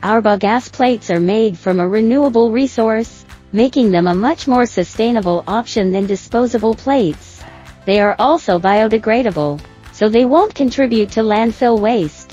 Our bagasse plates are made from a renewable resource, making them a much more sustainable option than disposable plates. They are also biodegradable, so they won't contribute to landfill waste.